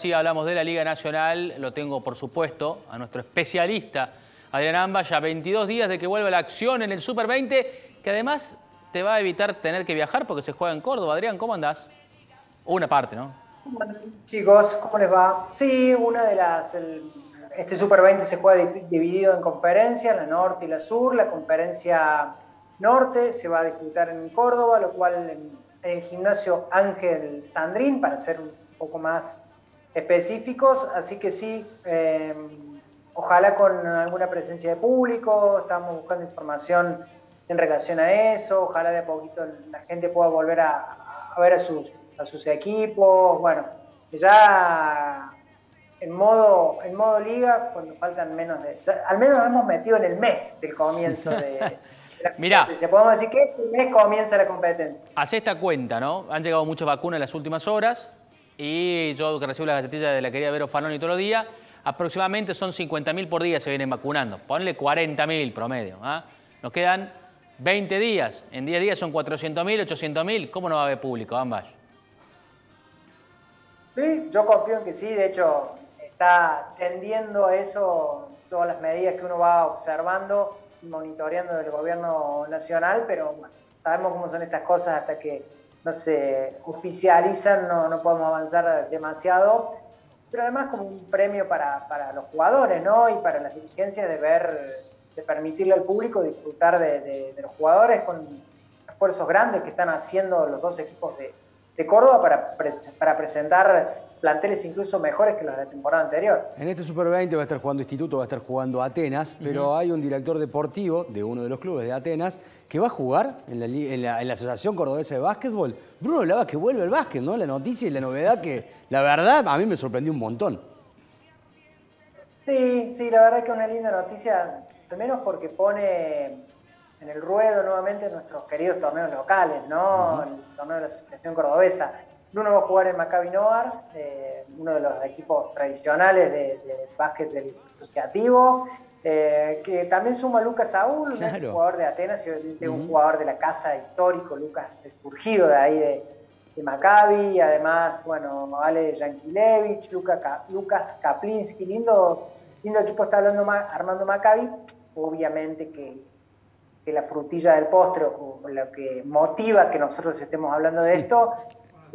Si hablamos de la Liga Nacional, lo tengo por supuesto a nuestro especialista Adrián Amba, ya 22 días de que vuelva la acción en el Super 20, que además te va a evitar tener que viajar porque se juega en Córdoba. Adrián, ¿cómo andás? Una parte, ¿no? chicos, ¿cómo les va? Sí, una de las... este Super 20 se juega dividido en conferencias, la norte y la sur. La conferencia norte se va a disputar en Córdoba, lo cual en, el gimnasio Ángel Sandrín, para ser un poco más específicos, así que sí, eh, ojalá con alguna presencia de público, estamos buscando información en relación a eso, ojalá de a poquito la gente pueda volver a, ver a sus, a sus equipos, bueno, ya en modo, en modo liga, cuando faltan menos de... Al menos nos hemos metido en el mes del comienzo de... la Mirá, podemos decir que este mes comienza la competencia. Hace esta cuenta, ¿no? Han llegado muchas vacunas en las últimas horas, y yo que recibo la gacetilla de la querida Vero Fanoni todos los días, aproximadamente son 50.000 por día se vienen vacunando. Ponle 40.000 promedio. ¿ah? Nos quedan 20 días. En 10 días son 400.000, 800.000. ¿Cómo no va a haber público, ambas? Sí, yo confío en que sí. De hecho, está tendiendo eso todas las medidas que uno va observando y monitoreando del gobierno nacional, pero sabemos cómo son estas cosas hasta que no se oficializan, no, no podemos avanzar demasiado, pero además como un premio para, para, los jugadores, ¿no? Y para las dirigencias de ver, de permitirle al público disfrutar de, de, los jugadores con esfuerzos grandes que están haciendo los dos equipos de, de Córdoba para, para presentar planteles incluso mejores que los de la temporada anterior. En este Super 20 va a estar jugando Instituto, va a estar jugando Atenas, pero hay un director deportivo de uno de los clubes de Atenas que va a jugar en la, Asociación Cordobesa de Básquetbol. Bruno hablaba que vuelve el básquet, ¿no? La noticia y la novedad que, la verdad, a mí me sorprendió un montón. Sí, sí, la verdad que es una linda noticia, al menos porque pone en el ruedo nuevamente nuestros queridos torneos locales, ¿no? El torneo de la Asociación Cordobesa. Bruno va a jugar en Maccabi Noar, eh, uno de los equipos tradicionales de, básquet del asociativo, eh, que también suma Lucas Saúl, un jugador de Atenas y un jugador de la casa histórico, Lucas surgido de ahí de, de Maccabi, además, bueno, Ale Jankilevich, Lucas Kaplinski, lindo, lindo equipo está hablando Armando Maccabi, obviamente que que la frutilla del postre o lo que motiva que nosotros estemos hablando de esto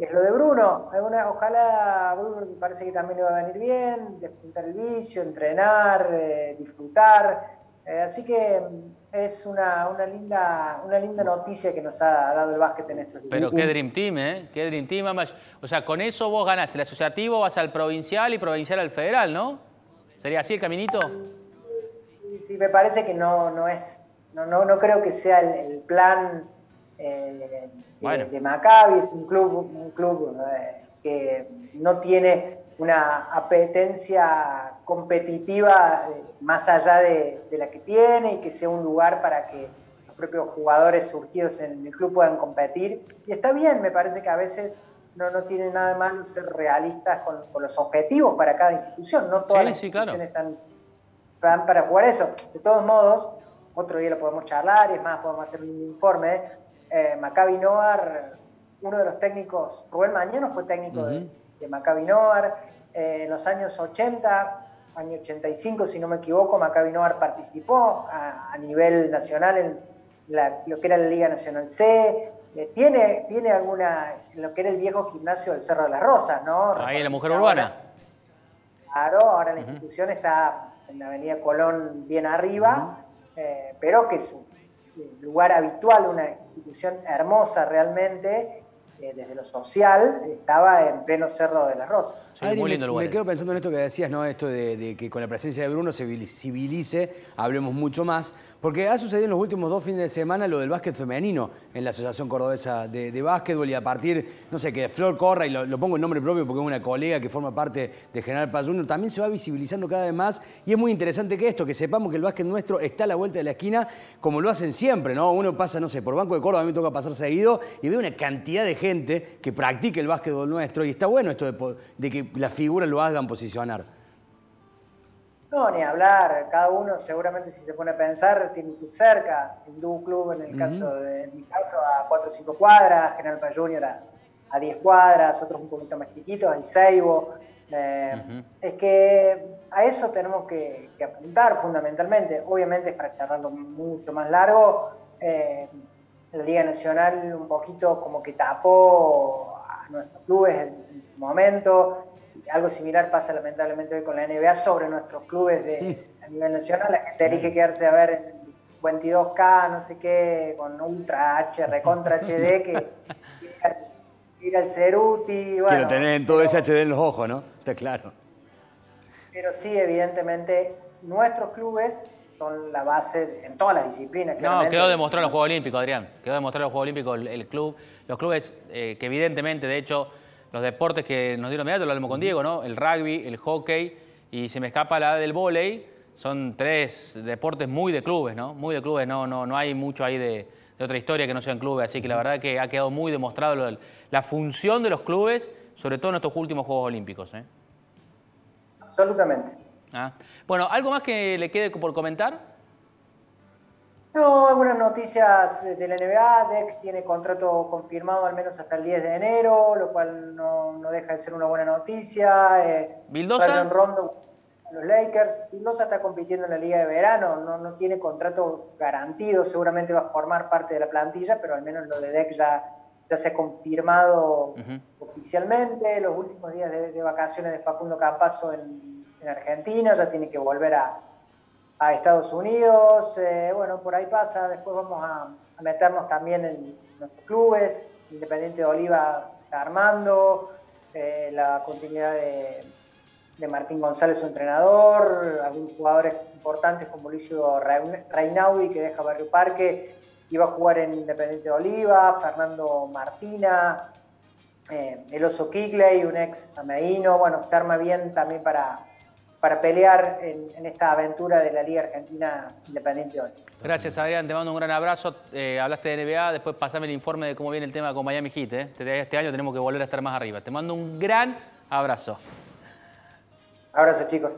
es lo de Bruno. ojalá Bruno me parece que también le va a venir bien, disfrutar el vicio, entrenar, eh, disfrutar. Eh, así que mm, es una, linda, una linda noticia que nos ha dado el básquet en estos días. Pero qué Dream Team, ¿eh? Qué Dream Team, mamá. O sea, con eso vos ganás el asociativo, vas al provincial y provincial al federal, ¿no? ¿Sería así el caminito? Sí, sí me parece que no, no es no, no, no creo que sea el, plan eh, de, Maccabi, es un club, un club eh, que no tiene una apetencia competitiva eh, más allá de, la que tiene y que sea un lugar para que los propios jugadores surgidos en el club puedan competir. Y está bien, me parece que a veces no, no tiene nada de malo ser realistas con, los objetivos para cada institución. No todas las instituciones están, están para jugar eso. De todos modos, otro día lo podemos charlar y es más, podemos hacer un informe. Eh, Maccabi Noar, uno de los técnicos, Rubén Mañano fue técnico de, Maccabi Noar. Eh, en los años 80, año 85, si no me equivoco, Maccabi Noar participó a, nivel nacional en lo que era la Liga Nacional C. Eh, tiene, tiene alguna, lo que era el viejo gimnasio del Cerro de las Rosas, ¿no? Ahí la Mujer Urbana. Claro, ahora la institución está en la Avenida Colón bien arriba. Eh, pero que es un lugar habitual, una institución hermosa realmente, eh, desde lo social, estaba en pleno Cerro de la Rosa. muy lindo lugar. Me quedo pensando en esto que decías, ¿no? Esto de, que con la presencia de Bruno se civilice, hablemos mucho más, porque ha sucedido en los últimos dos fines de semana lo del básquet femenino en la Asociación Cordobesa de, Básquetbol y a partir, no sé, que Flor Corra, y lo, pongo en nombre propio porque es una colega que forma parte de General Paz también se va visibilizando cada vez más y es muy interesante que esto, que sepamos que el básquet nuestro está a la vuelta de la esquina como lo hacen siempre, ¿no? Uno pasa, no sé, por Banco de Córdoba, a mí me toca pasar seguido y ve una cantidad de gente que practica el básquetbol nuestro y está bueno esto de, que las figuras lo hagan posicionar. No, ni hablar. Cada uno seguramente si se pone a pensar tiene un club cerca. un Club en el caso de mi caso a 4 o 5 cuadras, General Paz Junior a, 10 cuadras, otros un poquito más chiquitos, el Seibo. Eh, es que a eso tenemos que, apuntar fundamentalmente. Obviamente es para charlarlo mucho más largo. Eh, la Liga Nacional un poquito como que tapó a nuestros clubes en, su momento. Algo similar pasa lamentablemente hoy con la NBA sobre nuestros clubes de, a nivel nacional. La gente elige quedarse a ver 22K, no sé qué, con Ultra H, Recontra HD, que ir al Ceruti. Bueno, Quiero tener en todo ese HD en los ojos, ¿no? Está claro. Pero sí, evidentemente, nuestros clubes son la base en todas las disciplinas. No, quedó demostrado en los Juegos Olímpicos, Adrián. Quedó demostrado en los Juegos Olímpicos el, club. Los clubes eh, que evidentemente, de hecho, los deportes que nos dieron medalla, lo hablamos con Diego, ¿no? El rugby, el hockey y se me escapa la del vóley. Son tres deportes muy de clubes, ¿no? Muy de clubes, no, no, no hay mucho ahí de, otra historia que no sean clubes. Así que la verdad que ha quedado muy demostrado la función de los clubes, sobre todo en estos últimos Juegos Olímpicos. ¿eh? Absolutamente. Ah. Bueno, ¿algo más que le quede por comentar? No, algunas noticias de la NBA. Dex tiene contrato confirmado al menos hasta el 10 de enero, lo cual no, deja de ser una buena noticia. Eh, ¿Bildosa? Rondo, los Lakers. Bildosa está compitiendo en la Liga de Verano, no, no tiene contrato garantido, seguramente va a formar parte de la plantilla, pero al menos lo de Dex ya, ya se ha confirmado oficialmente. Los últimos días de, vacaciones de Facundo Campazo en, en, Argentina, ya tiene que volver a, a Estados Unidos. Eh, bueno, por ahí pasa. Después vamos a, meternos también en nuestros clubes. Independiente de Oliva está armando. Eh, la continuidad de, de, Martín González, su entrenador. Algunos jugadores importantes como Lucio Reinaudi, que deja Barrio Parque iba a jugar en Independiente de Oliva, Fernando Martina, eh, el oso Kigley, un ex ameíno, bueno, se arma bien también para, para pelear en, esta aventura de la Liga Argentina Independiente de Oliva. Gracias Adrián, te mando un gran abrazo. Eh, hablaste de NBA, después pasame el informe de cómo viene el tema con Miami Heat. ¿eh? Este, este año tenemos que volver a estar más arriba. Te mando un gran abrazo. Abrazo chicos.